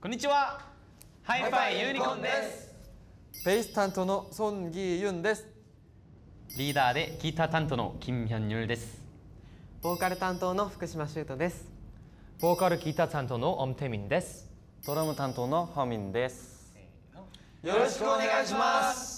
こんにちはハイパイユニコーンですベース担当のソン・ギユンですリーダーでギター担当のキム・ヒョン・ユルですボーカル担当の福島修斗ですボーカルギター担当のオムテミンですドラム担当のハミンですよろしくお願いします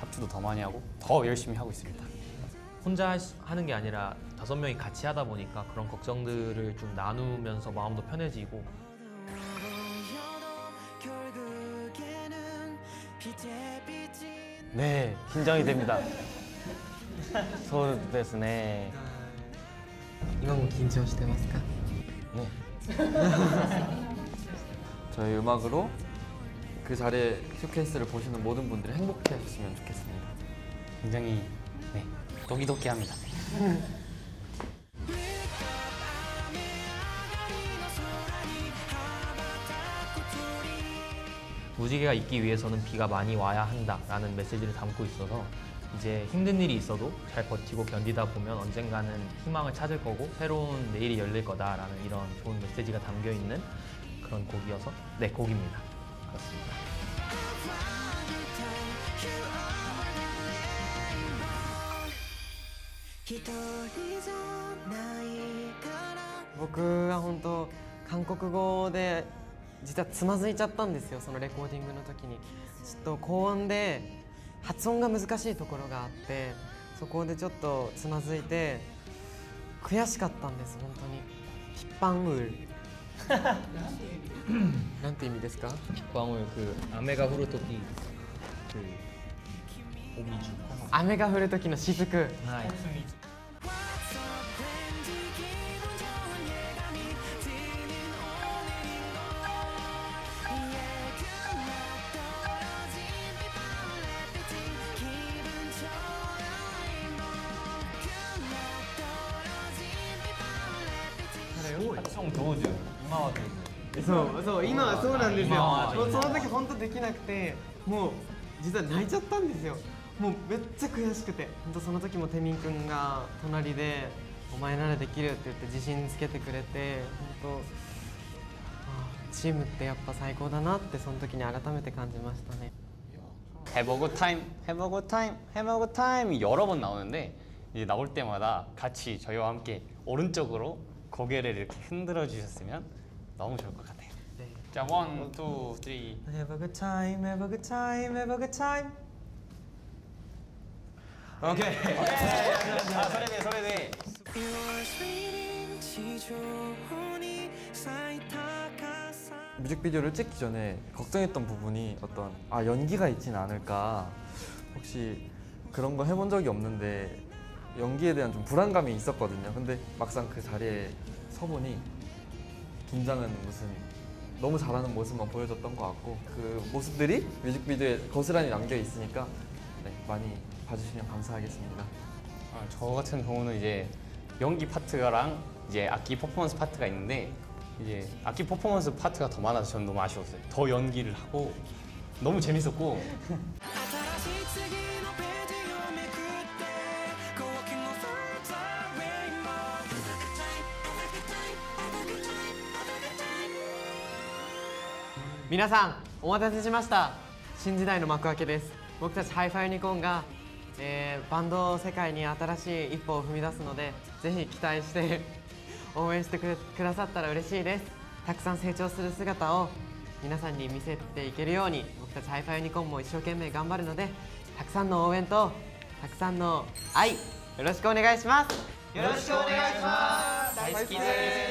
합주도 더 많이 하고 더 열심히 하고 있습니다. 혼자 하는 게 아니라 다섯 명이 같이 하다 보니까 그런 걱정들을 좀 나누면서 마음도 편해지고 네, 긴장이 됩니다そうですね今も緊張してますか 뭐 네. 저희음악으로 그 자리에 쇼케이스를 보시는 모든 분들이 행복해 하셨으면 좋겠습니다. 굉장히 네, 도기도기합니다. 무지개가 있기 위해서는 비가 많이 와야 한다라는 메시지를 담고 있어서 이제 힘든 일이 있어도 잘 버티고 견디다 보면 언젠가는 희망을 찾을 거고 새로운 내일이 열릴 거다라는 이런 좋은 메시지가 담겨 있는 그런 곡이어서 네 곡입니다. 그렇습니다. 僕は本当韓国語で実はつまずいちゃったんですよそのレコーディングの時にちょっと高音で発音が難しいところがあってそこでちょっとつまずいて悔しかったんです本当にピッパンウールなんて意味ですかピッパンウール雨が降る時雨が降る時の雫はいそう当時今は全然そうそう今はそうなんですよその時本当できなくてもう実は泣いちゃったんですよもうめっちゃ悔しくて本当その時もてみんくんが隣で「お前ならできる」って言って自信つけてくれて本当チームってやっぱ最高だなってその時に改めて感じましたねタイムヘボゴタイムヘボゴタイム」여러번나오는데이제나올때마다같이저희와함께오른쪽으로 고개를 이렇게 흔들어 주셨으면 너무 좋을 것 같아요. 네. 자, 원, 투, 쓰리. Have a good time, have a good time, have a good time. 오케이. 네. 아, 소리네, 뮤직비디오를 찍기 전에 걱정했던 부분이 어떤 아 연기가 있진 않을까 혹시 그런 거 해본 적이 없는데 연기에 대한 좀 불안감이 있었거든요. 근데 막상 그 자리에 서보니 긴장은 무슨 너무 잘하는 모습만 보여줬던 것 같고 그 모습들이 뮤직비디오에 거스란히 남겨 있으니까 네, 많이 봐주시면 감사하겠습니다. 아, 저 같은 경우는 이제 연기 파트랑 이제 악기 퍼포먼스 파트가 있는데 이제 악기 퍼포먼스 파트가 더 많아서 저는 너무 아쉬웠어요. 더 연기를 하고 너무 재밌었고 아, 皆さんお待たせしました新時代の幕開けです僕たち Hi-Fi ユニコーンが、えー、バンド世界に新しい一歩を踏み出すのでぜひ期待して 応援してくださったら嬉しいですたくさん成長する姿を皆さんに見せていけるように僕たち Hi-Fi ユニコーンも一生懸命頑張るのでたくさんの応援とたくさんの愛よろしくお願いしますよろしくお願いします大好きです